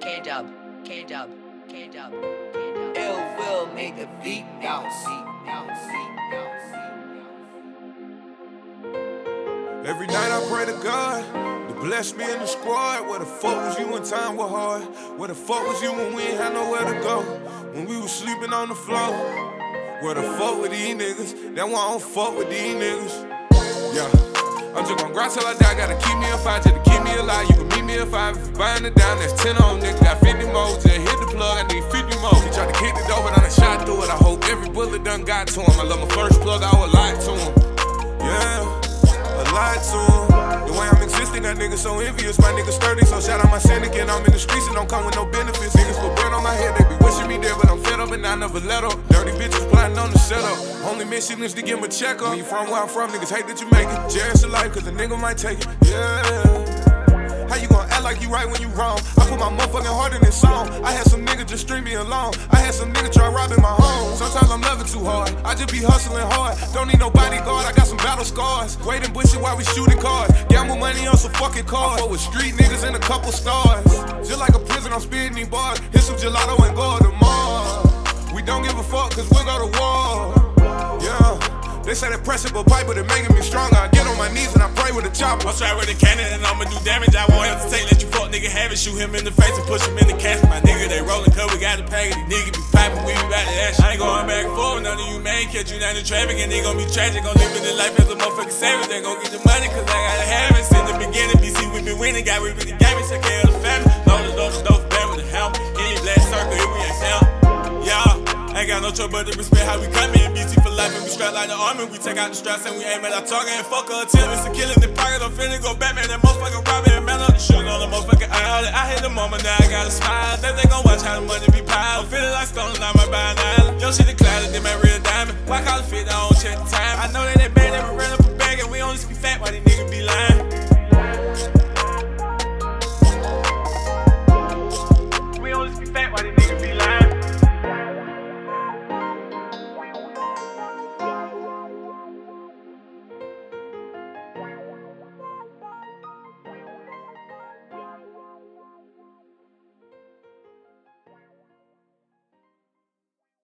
K Dub, K Dub, K Dub, K Dub. Ill will make the beat bounce. Every night I pray to God to bless me in the squad. Where the fuck was you when time was hard? Where the fuck was you when we ain't had nowhere to go? When we was sleeping on the floor? Where the fuck with these niggas? That's why I don't fuck with these niggas. Yeah. I'm just gonna grind till I die. Gotta keep me a five just to keep me alive. You can meet me a five if you buying it down. That's 10 on niggas. Got 50 more. Just hit the plug. I need 50 more. He tried to kick it over, but I done shot through it. I hope every bullet done got to him. I love my first plug. I would lie to him. Yeah lied to him. The way I'm existing, got nigga so envious. My niggas sturdy, so shout out my syndicate. I'm in the streets and don't come with no benefits. Niggas put bread on my head, they be wishing me dead, but And I never let up. Dirty bitches plotting on the setup. Only mission is to 'em my check up. When you from where I'm from, niggas hate that you make it. Cherish your life, cause the nigga might take it. Yeah. How you gonna act like you right when you wrong? I put my motherfucking heart in this song. I had some niggas just string me along. I had some niggas try robbing my home. Sometimes I'm loving too hard. I just be hustling hard. Don't need no bodyguard. I got some battle scars. Waiting bushy while we shooting cars. Gamble money on some fucking cars. I fuck with street niggas and a couple stars. Just like a prison, I'm spitting these bars. Hit some gelato and go to Mars. We don't give a fuck cause we go to war. Yeah. They say that pressure but pipe, but it making me stronger. I get on my knees and I pray with a chopper. I'm straight with a cannon and I'ma do damage. I won't hesitate, let you fuck nigga have it. Shoot him in the face and push him in the casket. My nigga, they rolling cause we got the package. Niggas be piping, we be about to action. I ain't going back and forth, none of you may catch you down in traffic and they gon' be tragic. Gon' live in the life as a motherfucking savage. They gon' get the money Got no respect how we come in. BT for life and we strap like the army. We take out the straps and we aim at our target and fuck her till it's a killing the pocket. I'm finna go Batman, that motherfucker robbing and man up the shooting on the motherfucking eye. I hit the moment, now I gotta smile. Then they gon' watch how the money be piled. I'm feeling like stolen, might buy an island. Yo, shit the